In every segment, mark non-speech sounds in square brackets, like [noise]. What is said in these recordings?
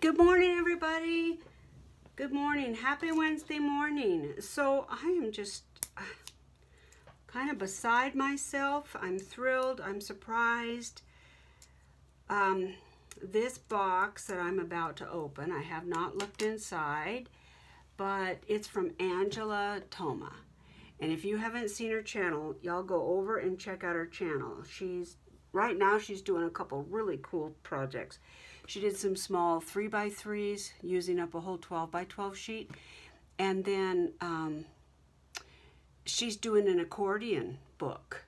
Good morning, everybody. Good morning. Happy Wednesday morning. So I am just uh, kind of beside myself. I'm thrilled. I'm surprised. Um, this box that I'm about to open, I have not looked inside, but it's from Angela Thoma. And if you haven't seen her channel, y'all go over and check out her channel. She's right now she's doing a couple really cool projects. She did some small 3 by 3s using up a whole 12 by 12 sheet. And then um, she's doing an accordion book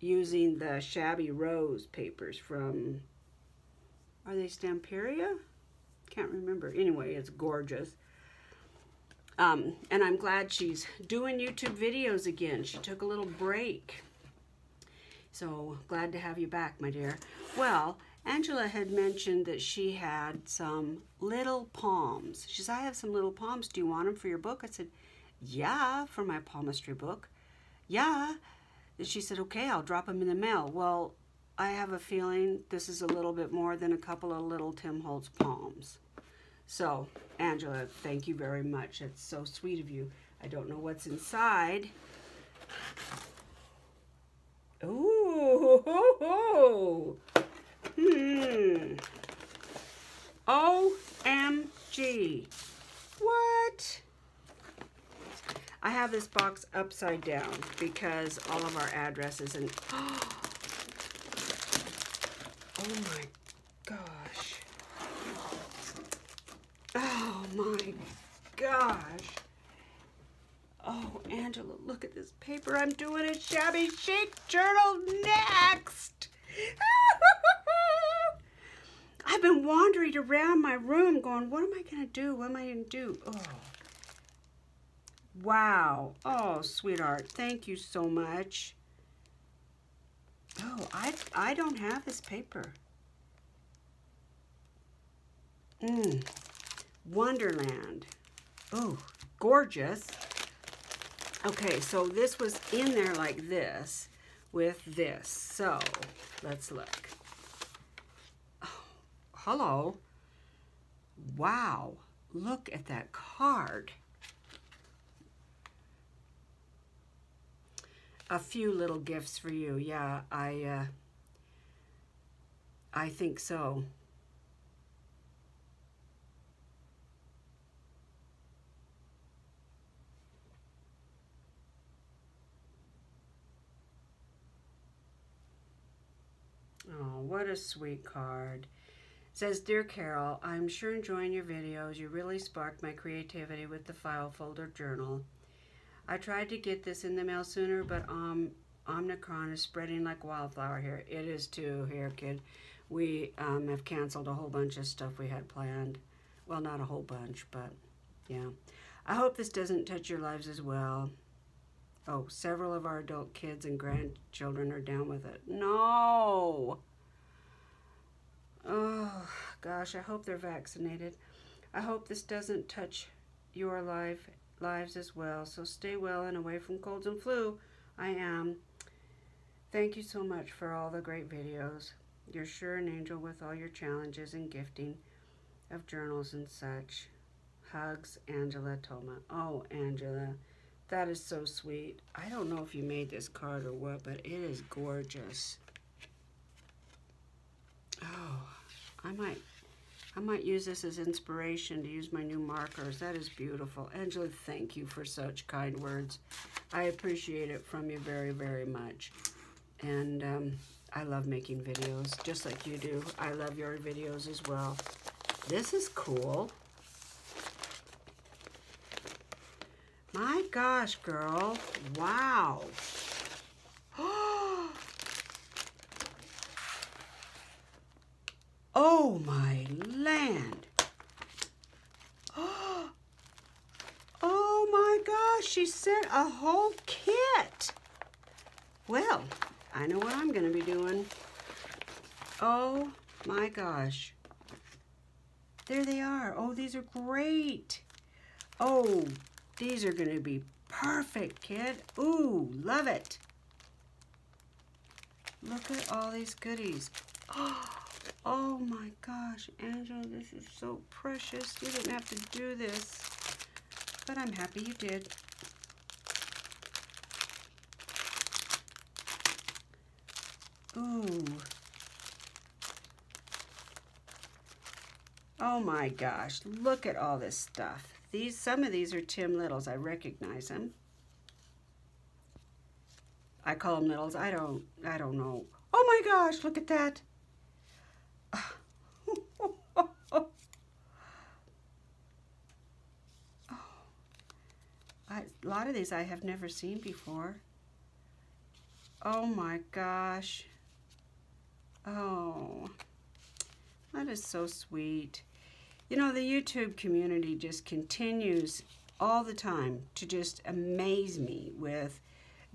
using the Shabby Rose papers from, are they Stamperia? Can't remember. Anyway, it's gorgeous. Um, and I'm glad she's doing YouTube videos again. She took a little break. So glad to have you back, my dear. Well, Angela had mentioned that she had some little palms. She said, I have some little palms. Do you want them for your book? I said, yeah, for my palmistry book. Yeah. And she said, okay, I'll drop them in the mail. Well, I have a feeling this is a little bit more than a couple of little Tim Holtz palms. So, Angela, thank you very much. It's so sweet of you. I don't know what's inside. Ooh, Hmm. OMG. What? I have this box upside down because all of our addresses and [gasps] oh my gosh. Oh my gosh. Oh, Angela, look at this paper. I'm doing a shabby chic journal next. [laughs] I've been wandering around my room going, what am I going to do? What am I going to do? Oh. Wow. Oh, sweetheart. Thank you so much. Oh, I, I don't have this paper. Mmm. Wonderland. Oh, gorgeous. Okay, so this was in there like this with this. So, let's look. Hello. Wow, look at that card. A few little gifts for you. Yeah, I, uh, I think so. Oh, what a sweet card. Says, Dear Carol, I'm sure enjoying your videos. You really sparked my creativity with the file folder journal. I tried to get this in the mail sooner, but um, Omicron is spreading like wildflower here. It is too here, kid. We um, have canceled a whole bunch of stuff we had planned. Well, not a whole bunch, but yeah. I hope this doesn't touch your lives as well. Oh, several of our adult kids and grandchildren are down with it. No! Oh, gosh, I hope they're vaccinated. I hope this doesn't touch your life lives as well. So stay well and away from colds and flu. I am. Thank you so much for all the great videos. You're sure an angel with all your challenges and gifting of journals and such. Hugs, Angela Thoma. Oh, Angela. That is so sweet. I don't know if you made this card or what, but it is gorgeous. Oh, I might I might use this as inspiration to use my new markers. That is beautiful. Angela, thank you for such kind words. I appreciate it from you very, very much. And um, I love making videos, just like you do. I love your videos as well. This is cool. My gosh, girl. Wow. Oh my land. [gasps] Oh my gosh, she sent a whole kit. Well, I know what I'm going to be doing. Oh my gosh. There they are. Oh, these are great. Oh, these are going to be perfect, kid. Ooh, love it. Look at all these goodies. [gasps] Oh Oh my gosh, Angela, this is so precious. You didn't have to do this, but I'm happy you did. Ooh. Oh my gosh, look at all this stuff. These, some of these are Tim Littles. I recognize them. I call them Littles. I don't, I don't know. Oh my gosh, look at that. I, a lot of these I have never seen before. Oh my gosh. Oh, that is so sweet. You know, the YouTube community just continues all the time to just amaze me with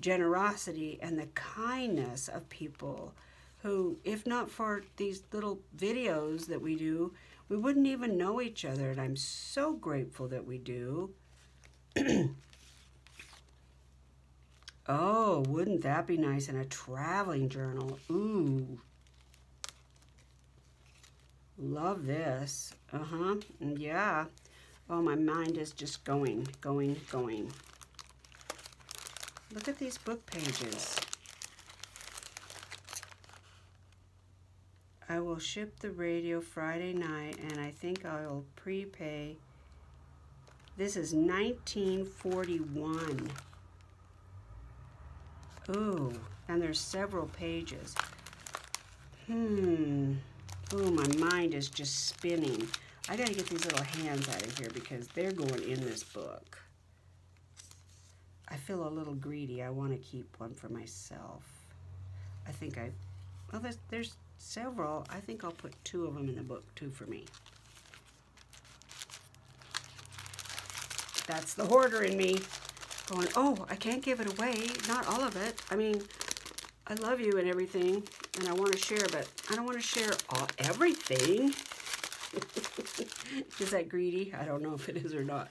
generosity and the kindness of people who, if not for these little videos that we do, we wouldn't even know each other. And I'm so grateful that we do. [clears throat] oh, wouldn't that be nice in a traveling journal? Ooh. Love this. Uh-huh. Yeah. Oh, my mind is just going, going, going. Look at these book pages. I will ship the radio Friday night, and I think I'll prepay. This is 1941. Ooh, and there's several pages. Hmm. Ooh, my mind is just spinning. I gotta get these little hands out of here because they're going in this book. I feel a little greedy. I want to keep one for myself. I think I, well, there's, there's several. I think I'll put two of them in the book, two for me. That's the hoarder in me going, oh, I can't give it away. Not all of it. I mean, I love you and everything, and I want to share, but I don't want to share all, everything. [laughs] is that greedy? I don't know if it is or not.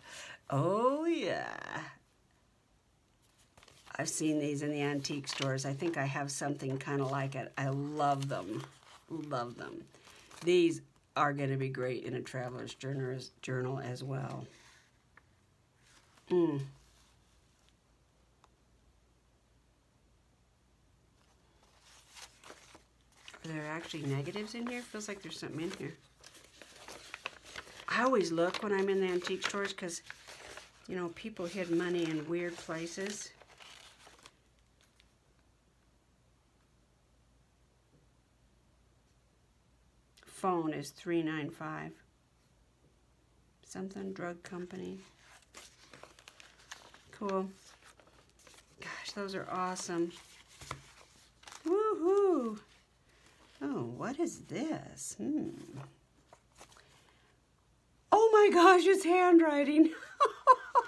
Oh, yeah. I've seen these in the antique stores. I think I have something kind of like it. I love them. Love them. These are going to be great in a traveler's journal as well. Mm. Are there actually negatives in here? Feels like there's something in here. I always look when I'm in the antique stores because, you know, people hid money in weird places. Phone is 395. Something drug company. Cool. Gosh, those are awesome. Woohoo! Oh, what is this? Hmm. Oh my gosh, it's handwriting.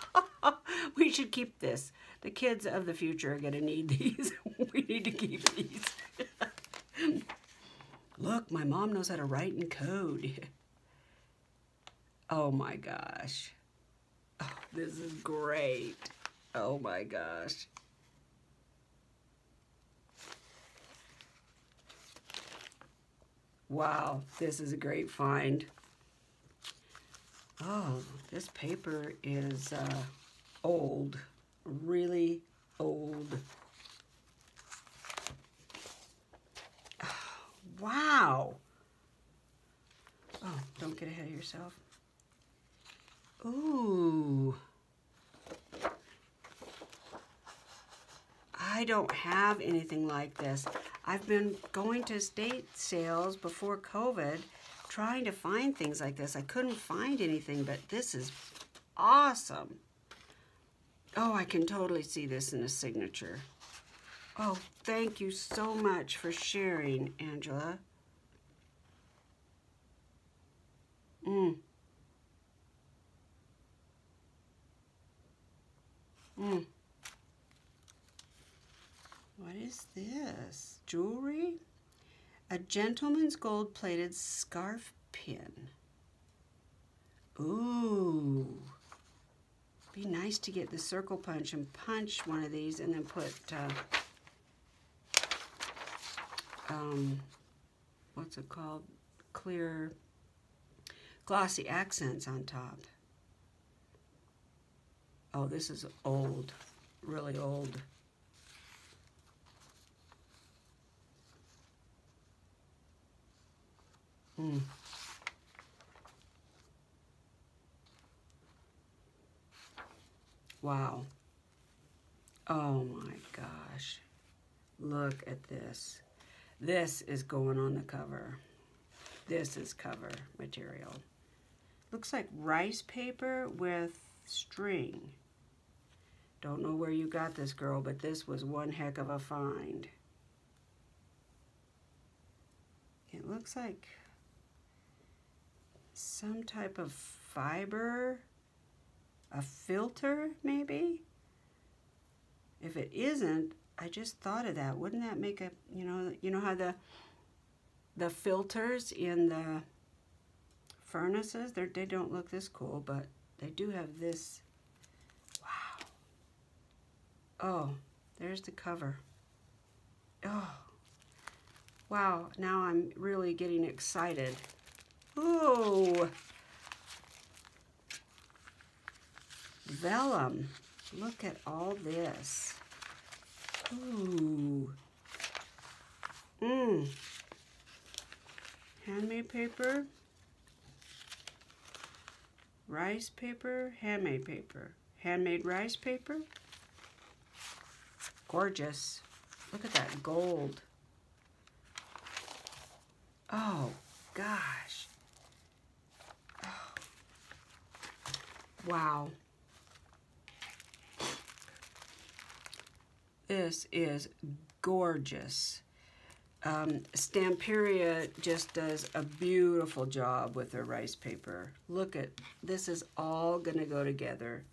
[laughs] we should keep this. The kids of the future are going to need [laughs] these. we need to keep these. [laughs] Look, my mom knows how to write in code. oh my gosh. Oh, this is great. Oh my gosh. Wow, this is a great find. Oh, this paper is uh, old, really old. [sighs] wow. Oh, don't get ahead of yourself. Ooh. I don't have anything like this. I've been going to estate sales before COVID trying to find things like this. I couldn't find anything, but this is awesome. Oh, I can totally see this in a signature. Oh, thank you so much for sharing, Angela. Mm. Mm. What is this? Jewelry? A gentleman's gold-plated scarf pin. Ooh. Be nice to get the circle punch and punch one of these and then put, uh, um, what's it called? clear glossy accents on top. Oh, this is old, really old. Mm. Wow. Oh my gosh. Look at this. This is going on the cover. This is cover material. Looks like rice paper with string. Don't know where you got this, girl, but this was one heck of a find. It looks like some type of fiber, a filter maybe? If it isn't, I just thought of that. Wouldn't that make a, you know, you know how the the filters in the furnaces, they're, don't look this cool, but they do have this. Wow. Oh, there's the cover. Oh, wow. Now I'm really getting excited. Ooh. Vellum. Look at all this. Ooh. Mmm. Handmade paper. Rice paper, handmade paper. Handmade rice paper. Gorgeous. Look at that gold. Oh, gosh. Wow. This is gorgeous. Um, Stamperia just does a beautiful job with their rice paper. Look at, this is all gonna go together.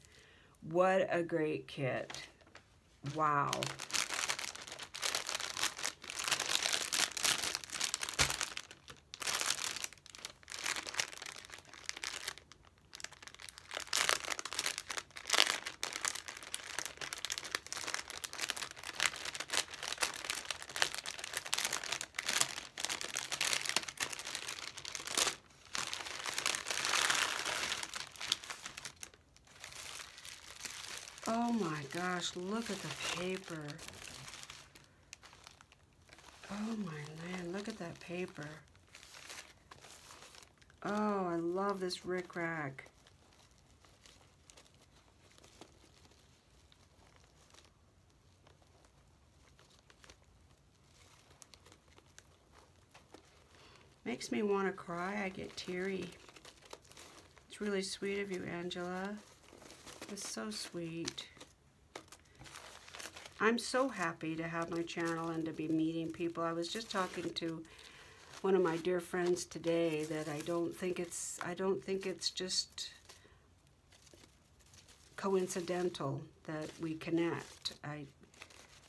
What a great kit. Wow. Oh my gosh, look at the paper. Oh my land, look at that paper. Oh, I love this rickrack. Makes me want to cry. I get teary. It's really sweet of you, Angela. It's so sweet. I'm so happy to have my channel and to be meeting people. I was just talking to one of my dear friends today that I don't think it's I don't think it's just coincidental that we connect. I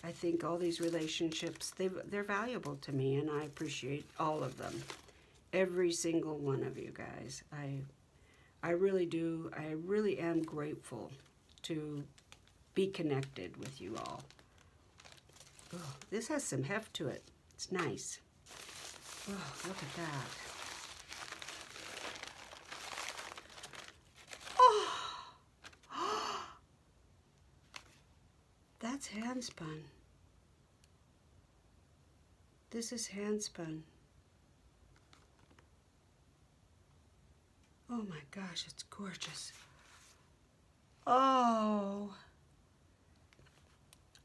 I think all these relationships they they're valuable to me and I appreciate all of them. Every single one of you guys. I I really do. I really am grateful to be connected with you all. Oh, this has some heft to it. It's nice. Oh, look at that. Oh, [gasps] that's hand spun. This is hand spun. Oh my gosh, it's gorgeous. Oh.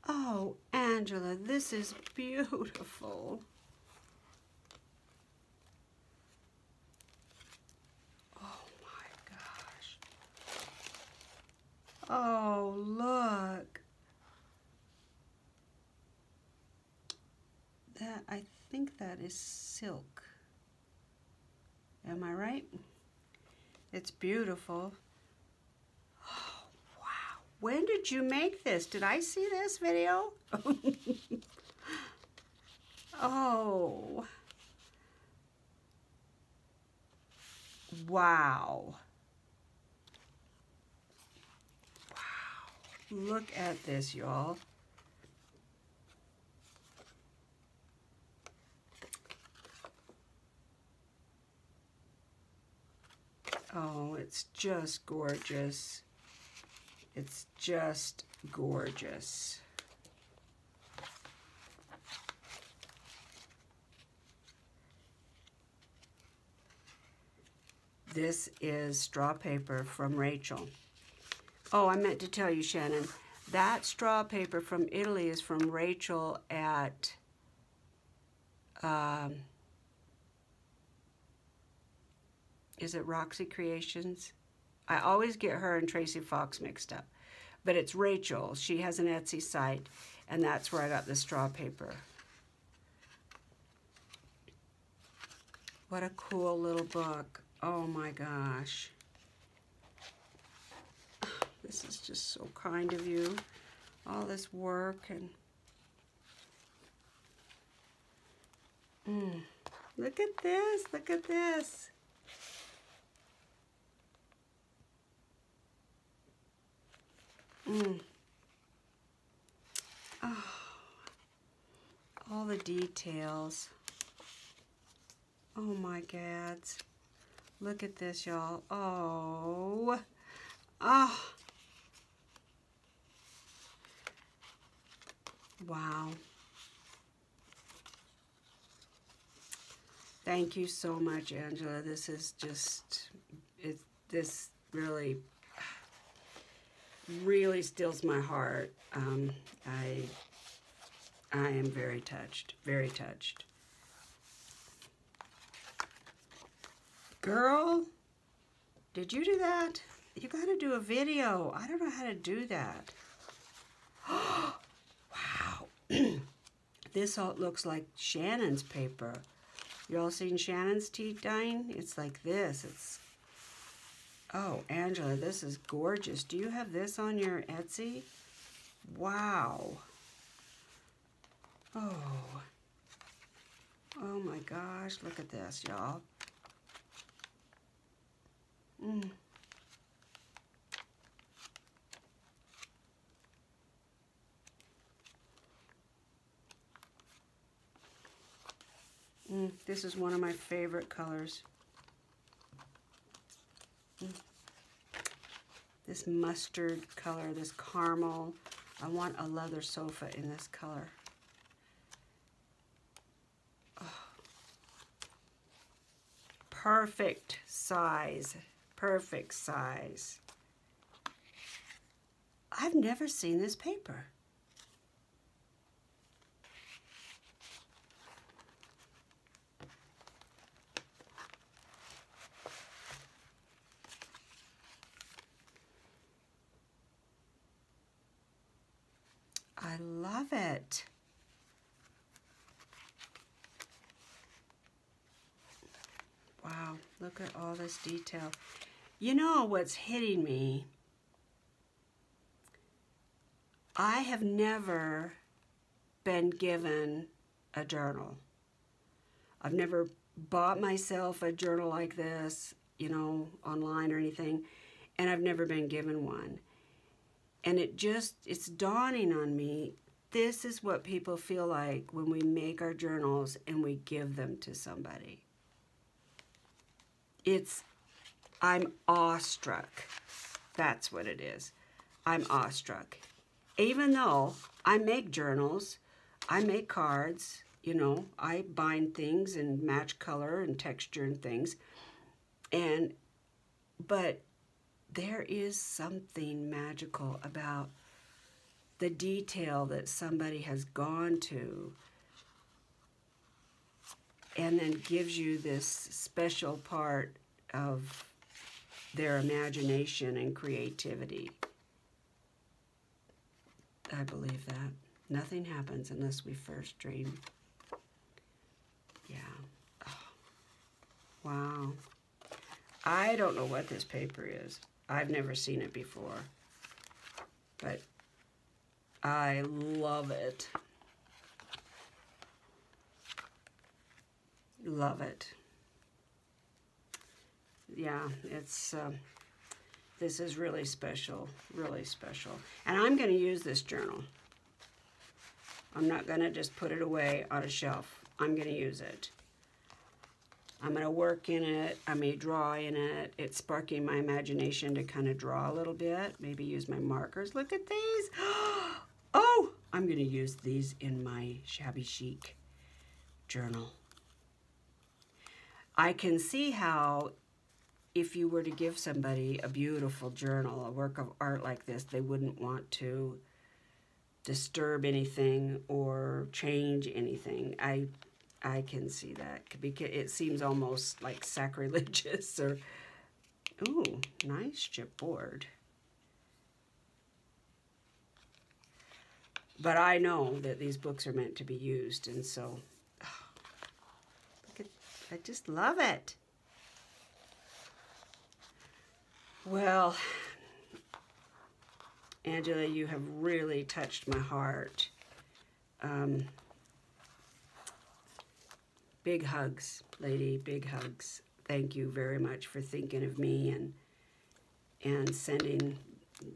Oh, Angela, this is beautiful. Oh my gosh. Oh, look. That, I think that is silk. Am I right? It's beautiful. When did you make this? Did I see this video? [laughs] oh. Wow. Wow. Look at this, y'all. Oh, it's just gorgeous. It's just gorgeous. This is straw paper from Rachel. Oh, I meant to tell you, Shannon, that straw paper from Italy is from Rachel at um, is it Roxy Creations? I always get her and Tracy Fox mixed up. But it's Rachel. She has an Etsy site, and that's where I got the straw paper. What a cool little book. Oh my gosh. This is just so kind of you. All this work and... Mm. Look at this. Look at this. Mm. Oh, all the details. Oh my gads. Look at this, y'all. Oh. Oh. Wow. Thank you so much, Angela. This is just, it, this really really stills my heart. Um, I, I am very touched, very touched. Girl, did you do that? You got to do a video. I don't know how to do that. [gasps] wow. [clears throat] this all looks like Shannon's paper. You all seen Shannon's tea dyeing? It's like this. It's Oh, Angela, this is gorgeous. Do you have this on your Etsy? Wow. Oh. Oh my gosh, look at this, y'all. Mm. Mm, this is one of my favorite colors. This mustard color, this caramel. I want a leather sofa in this color. Oh. Perfect size. Perfect size. I've never seen this paper. I love it. Wow, look at all this detail. You know what's hitting me? I have never been given a journal. I've never bought myself a journal like this, you know, online or anything, and I've never been given one. And it just, it's dawning on me, this is what people feel like when we make our journals and we give them to somebody. It's, I'm awestruck. That's what it is. I'm awestruck. Even though I make journals, I make cards, you know, I bind things and match color and texture and things. And, but there is something magical about the detail that somebody has gone to and then gives you this special part of their imagination and creativity. I believe that. Nothing happens unless we first dream. Yeah. Oh. Wow. I don't know what this paper is. I've never seen it before. But I love it. Love it. Yeah, it's, uh, this is really special, really special. And I'm going to use this journal. I'm not going to just put it away on a shelf. I'm going to use it. I'm going to work in it. I may draw in it. It's sparking my imagination to kind of draw a little bit. Maybe use my markers. Look at these. [gasps] Oh, I'm going to use these in my shabby chic journal. I can see how if you were to give somebody a beautiful journal, a work of art like this, they wouldn't want to disturb anything or change anything. I I can see that because it seems almost like sacrilegious or ooh, nice chipboard. But I know that these books are meant to be used and so look at, I just love it. Well, Angela, you have really touched my heart. Um, big hugs, lady, big hugs. Thank you very much for thinking of me and and sending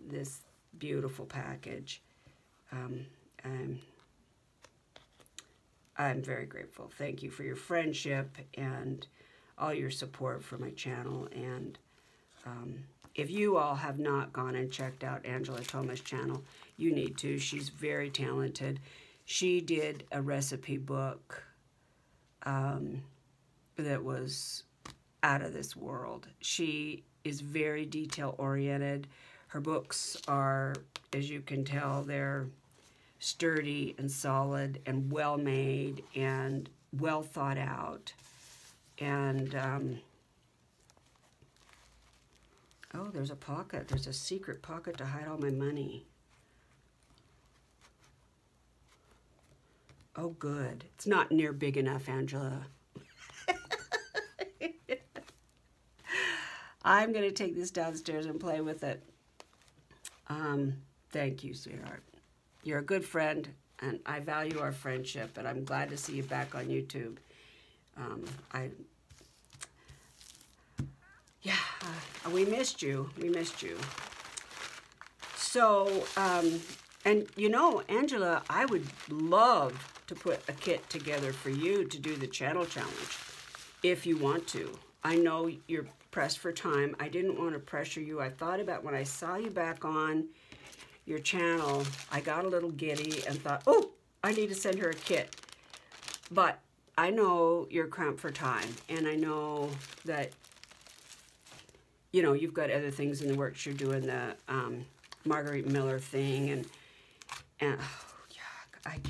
this beautiful package. Um, I'm, I'm very grateful. Thank you for your friendship and all your support for my channel and um, if you all have not gone and checked out Angela Thoma's channel, you need to. She's very talented. She did a recipe book um, that was out of this world. She is very detail oriented. Her books are, as you can tell, they're sturdy and solid and well made and well thought out. And um, Oh, there's a pocket. There's a secret pocket to hide all my money. Oh, good. It's not near big enough, Angela. [laughs] I'm going to take this downstairs and play with it. Um, thank you, sweetheart. You're a good friend, and I value our friendship, and I'm glad to see you back on YouTube. Um, I yeah, uh, we missed you. We missed you. So, um, and you know, Angela, I would love to put a kit together for you to do the channel challenge if you want to. I know you're pressed for time. I didn't want to pressure you. I thought about when I saw you back on your channel, I got a little giddy and thought, oh, I need to send her a kit. But I know you're cramped for time, and I know that you know, you've got other things in the works. You're doing the um, Margarete Miller thing, and and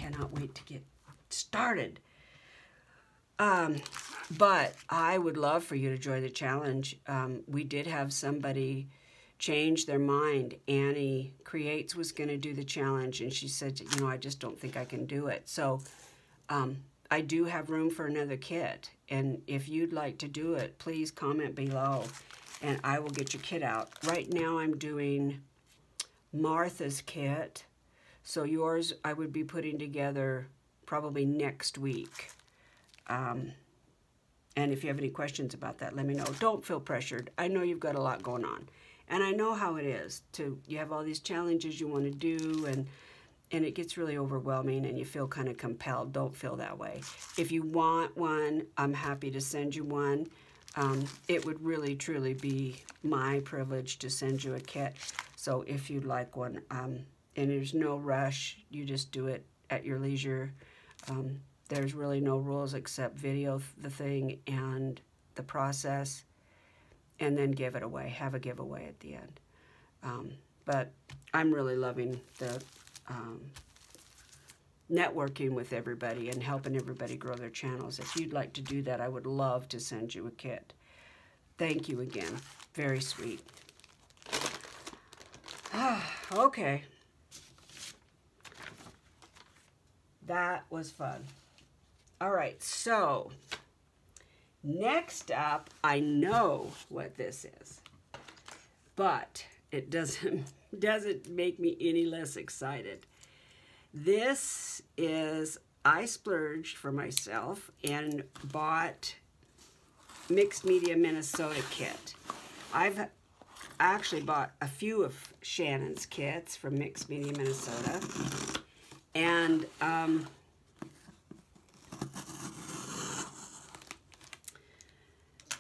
cannot wait to get started. Um, but I would love for you to join the challenge. Um, we did have somebody change their mind. Annie Creates was going to do the challenge, and she said, you know, I just don't think I can do it. So um, I do have room for another kit, and if you'd like to do it, please comment below and I will get your kit out. Right now I'm doing Martha's kit. So yours I would be putting together probably next week. Um, and if you have any questions about that, let me know. Don't feel pressured. I know you've got a lot going on. And I know how it is to, you have all these challenges you want to do and and it gets really overwhelming and you feel kind of compelled. Don't feel that way. If you want one, I'm happy to send you one. Um, it would really, truly be my privilege to send you a kit. So if you'd like one, um, and there's no rush, you just do it at your leisure. Um, there's really no rules except video the thing and the process, and then give it away. Have a giveaway at the end. Um, but I'm really loving the um, networking with everybody and helping everybody grow their channels. If you'd like to do that, I would love to send you a kit. Thank you again. Very sweet. [sighs] okay. That was fun. All right, so next up, I know what this is, but it doesn't [laughs] doesn't make me any less excited. This is, I splurged for myself and bought Mixed Media Minnesota kit. I've actually bought a few of Shannon's kits from Mixed Media Minnesota. And um,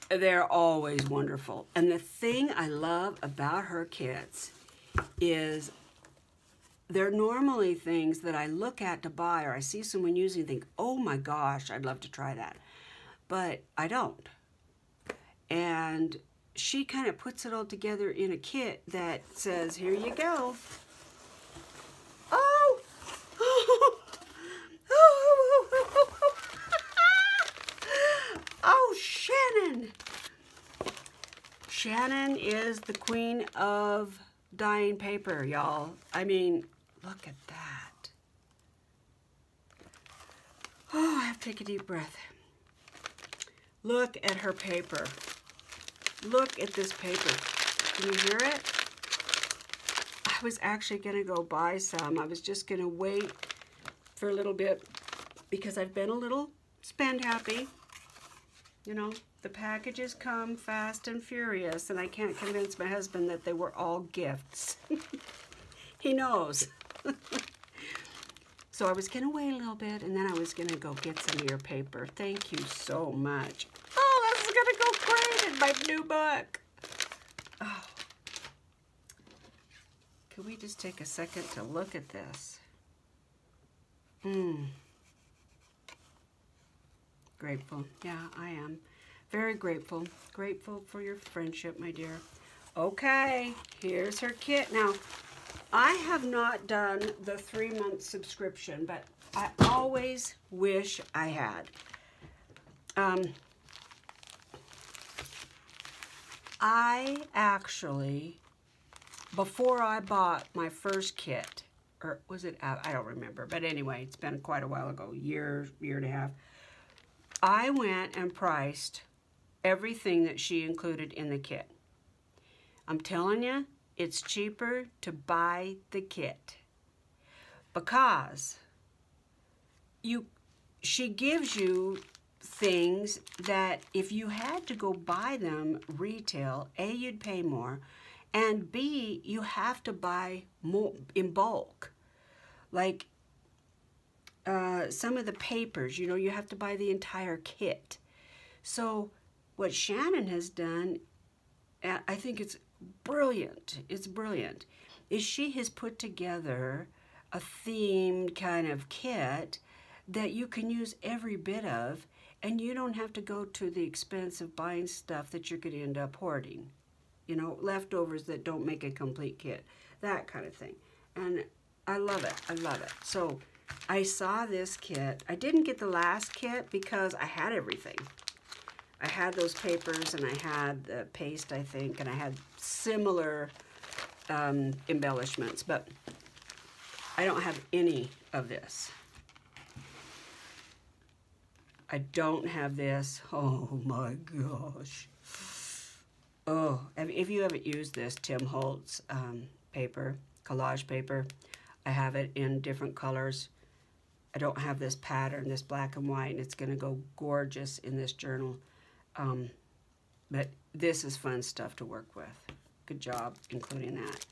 they're always wonderful. And the thing I love about her kits is they're normally things that I look at to buy or I see someone using and think, oh my gosh, I'd love to try that. But I don't. And she kind of puts it all together in a kit that says, here you go. Oh! oh, Shannon! Shannon is the queen of dyeing paper, y'all. I mean, look at that. Oh, I have to take a deep breath. Look at her paper. Look at this paper. Can you hear it? I was actually going to go buy some. I was just going to wait for a little bit because I've been a little spend happy. You know, the packages come fast and furious, and I can't convince my husband that they were all gifts. [laughs] he knows. [laughs] so I was going to wait a little bit, and then I was going to go get some of your paper. Thank you so much. Oh, this is going to go great in my new book. Oh. Can we just take a second to look at this? Hmm. Grateful. Yeah, I am. Very grateful. Grateful for your friendship, my dear. Okay, here's her kit. Now, I have not done the three-month subscription, but I always wish I had. Um, I actually, before I bought my first kit, or was it, I don't remember, but anyway, it's been quite a while ago, year, year and a half, I went and priced everything that she included in the kit. I'm telling you, it's cheaper to buy the kit because you she gives you things that if you had to go buy them retail, A, you'd pay more, and B, you have to buy more in bulk. Like uh, some of the papers, you know, you have to buy the entire kit. So what Shannon has done, I think it's brilliant, it's brilliant, is she has put together a themed kind of kit that you can use every bit of and you don't have to go to the expense of buying stuff that you're going to end up hoarding. You know, leftovers that don't make a complete kit, that kind of thing. And I love it. I love it. So I saw this kit. I didn't get the last kit because I had everything. I had those papers and I had the paste, I think, and I had similar um, embellishments, but I don't have any of this. I don't have this. Oh my gosh. Oh, if you haven't used this Tim Holtz um, paper, collage paper, I have it in different colors. I don't have this pattern, this black and white, and it's going to go gorgeous in this journal. Um, but this is fun stuff to work with. Good job including that.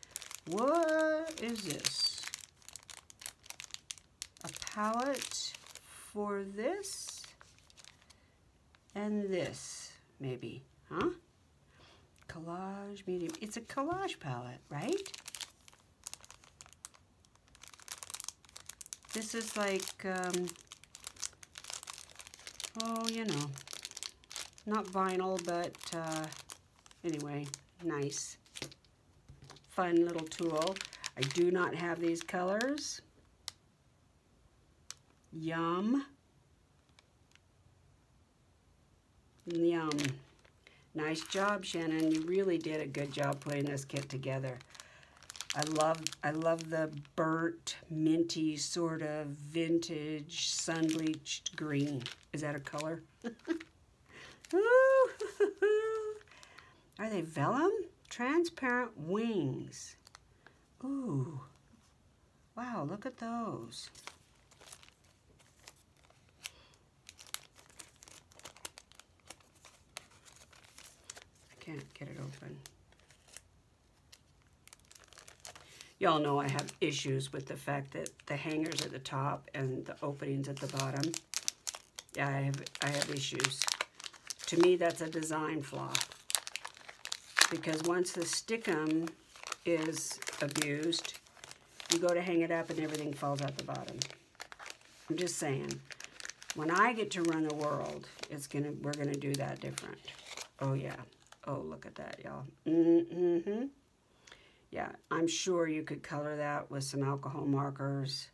What is this? A palette for this and this, maybe, huh? Collage medium. It's a collage palette, right? This is like, um, oh, you know, not vinyl, but uh, anyway, nice. Fun little tool. I do not have these colors. Yum. Yum. Nice job, Shannon. You really did a good job putting this kit together. I love I love the burnt, minty, sort of vintage, sun-bleached green. Is that a color? [laughs] [laughs] Are they vellum? Transparent wings. Ooh. Wow, look at those. I can't get it open. Y'all know I have issues with the fact that the hangers at the top and the openings at the bottom. Yeah, I have, I have issues. To me, that's a design flaw. Because once the stickum is abused, you go to hang it up and everything falls out the bottom. I'm just saying. When I get to run the world, it's gonna we're gonna do that different. Oh yeah. Oh look at that, y'all. Mm-hmm. Yeah, I'm sure you could color that with some alcohol markers.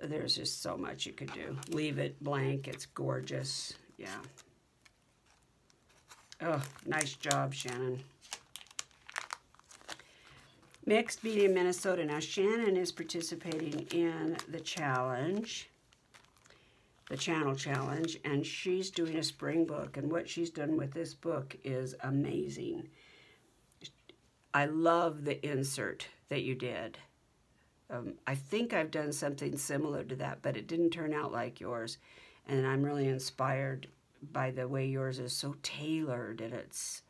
There's just so much you could do. Leave it blank. It's gorgeous. Yeah. Oh, nice job, Shannon. Mixed Media Minnesota. Now, Shannon is participating in the challenge, the channel challenge, and she's doing a spring book. And what she's done with this book is amazing. I love the insert that you did. Um, I think I've done something similar to that, but it didn't turn out like yours. And I'm really inspired by the way yours is so tailored and it's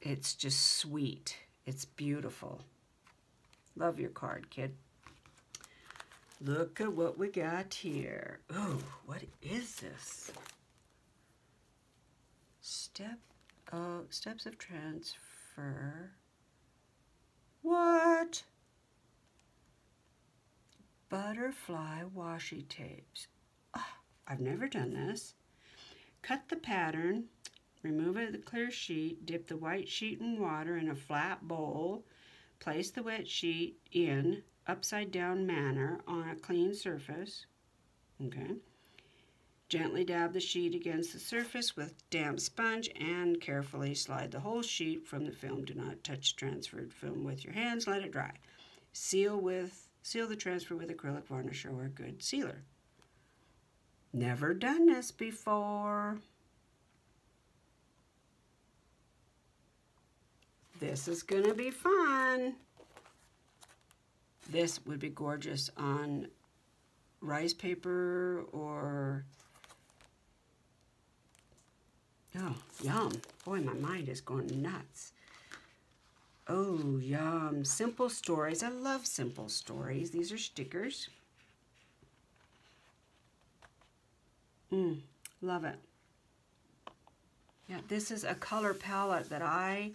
it's just sweet. It's beautiful. Love your card, kid. Look at what we got here. Oh, what is this? Step oh, steps of transfer. What? Butterfly washi tapes. I've never done this. Cut the pattern Remove the clear sheet, dip the white sheet in water in a flat bowl, place the wet sheet in upside down manner on a clean surface. Okay. Gently dab the sheet against the surface with damp sponge and carefully slide the whole sheet from the film. Do not touch transferred film with your hands. Let it dry. Seal with seal the transfer with acrylic varnish or a good sealer. Never done this before. This is going to be fun. This would be gorgeous on rice paper or... Oh, yum. Boy, my mind is going nuts. Oh, yum. Simple stories. I love simple stories. These are stickers. Mmm, love it. Yeah, this is a color palette that I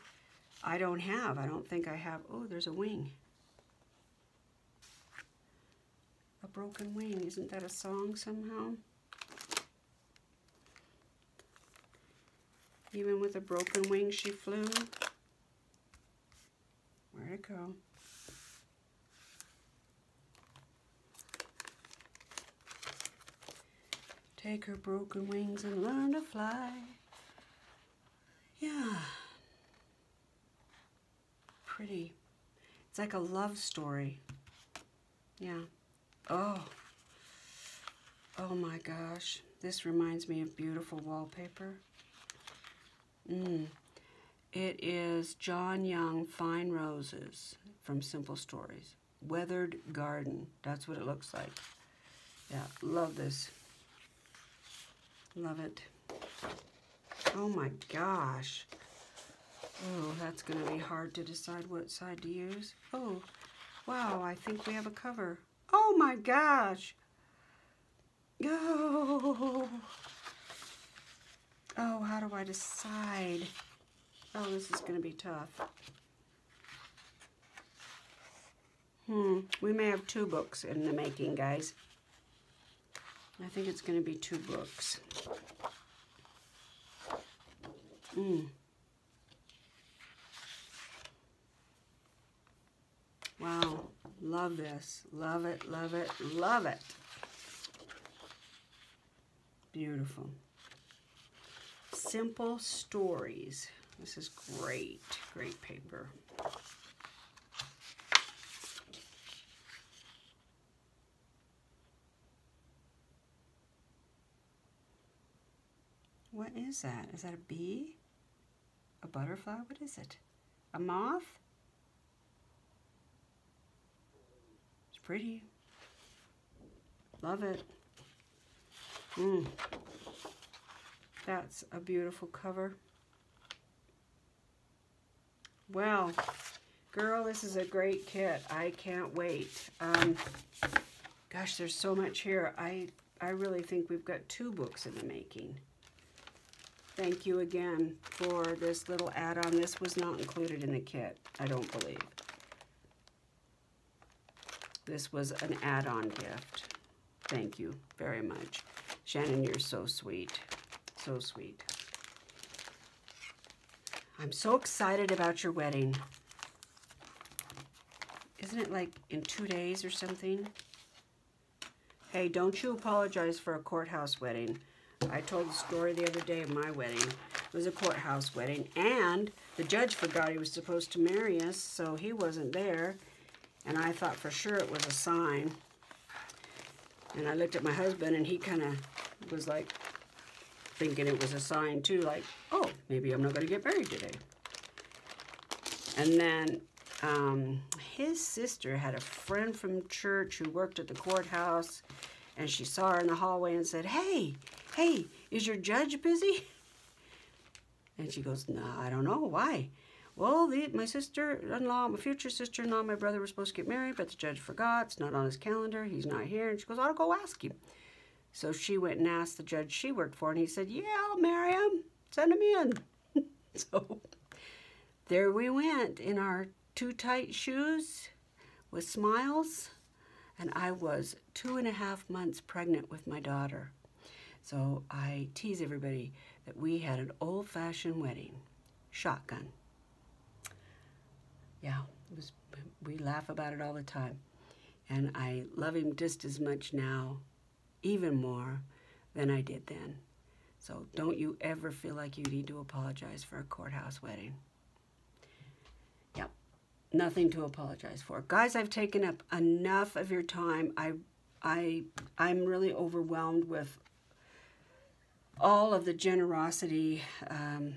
I don't have. I don't think I have. Oh, there's a wing. A broken wing. Isn't that a song somehow? Even with a broken wing, she flew. Where'd it go? Take her broken wings and learn to fly. Yeah pretty. It's like a love story. Yeah. Oh. Oh my gosh. This reminds me of beautiful wallpaper. Mm. It is John Young Fine Roses from Simple Stories. Weathered Garden. That's what it looks like. Yeah, love this. Love it. Oh my gosh. Oh, that's going to be hard to decide what side to use. Oh, wow, I think we have a cover. Oh my gosh. Oh. Oh, how do I decide? Oh, this is going to be tough. Hmm, we may have two books in the making, guys. I think it's going to be two books. Hmm. Wow, love this. Love it, love it, love it. Beautiful. Simple Stories. This is great, great paper. What is that? Is that a bee? A butterfly? What is it? A moth? It's pretty. Love it. Mm. That's a beautiful cover. Well, girl, this is a great kit. I can't wait. Um, gosh, there's so much here. I, I really think we've got two books in the making. Thank you again for this little add-on. This was not included in the kit, I don't believe. This was an add-on gift. Thank you very much. Shannon, you're so sweet. So sweet. I'm so excited about your wedding. Isn't it like in two days or something? Hey, don't you apologize for a courthouse wedding. I told the story the other day of my wedding. It was a courthouse wedding, and the judge forgot he was supposed to marry us, so he wasn't there. And I thought for sure it was a sign. And I looked at my husband, and he kind of was like thinking it was a sign too, like, oh, maybe I'm not going to get married today. And then um, his sister had a friend from church who worked at the courthouse, and she saw her in the hallway and said, hey, hey, is your judge busy? And she goes, no, I don't know. Why? Well, the, my sister-in-law, my future sister-in-law, my brother was supposed to get married, but the judge forgot. It's not on his calendar. He's not here. And she goes, I'll go ask him. So she went and asked the judge she worked for, and he said, yeah, I'll marry him. Send him in. [laughs] so there we went in our too tight shoes with smiles. And I was two and a half months pregnant with my daughter. So I tease everybody that we had an old-fashioned wedding, shotgun. Yeah, it was. We laugh about it all the time, and I love him just as much now, even more, than I did then. So don't you ever feel like you need to apologize for a courthouse wedding. Yep, nothing to apologize for. Guys, I've taken up enough of your time. I, I, I'm really overwhelmed with all of the generosity. Um,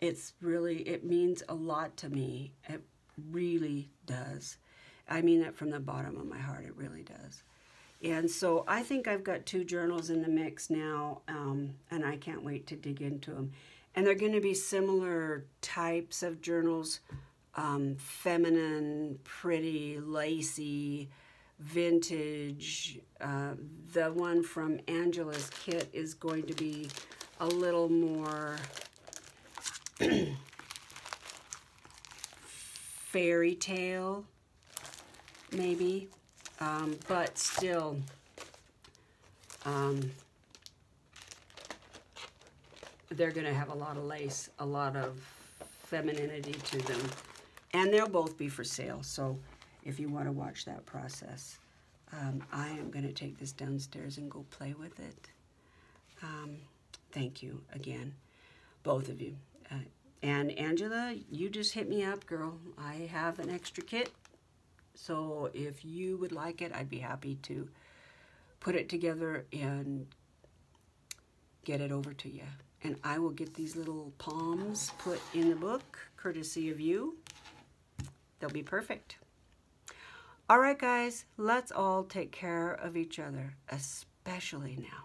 it's really, it means a lot to me. It really does. I mean that from the bottom of my heart. It really does. And so I think I've got two journals in the mix now, um, and I can't wait to dig into them. And they're going to be similar types of journals, um, feminine, pretty, lacy, vintage. Uh, the one from Angela's kit is going to be a little more [clears throat] fairy tale, maybe, um, but still um, they're going to have a lot of lace, a lot of femininity to them, and they'll both be for sale, so if you want to watch that process. Um, I am going to take this downstairs and go play with it. Um, thank you again, both of you. Uh, and Angela, you just hit me up, girl. I have an extra kit, so if you would like it, I'd be happy to put it together and get it over to you. And I will get these little palms put in the book, courtesy of you. They'll be perfect. All right, guys, let's all take care of each other, especially now.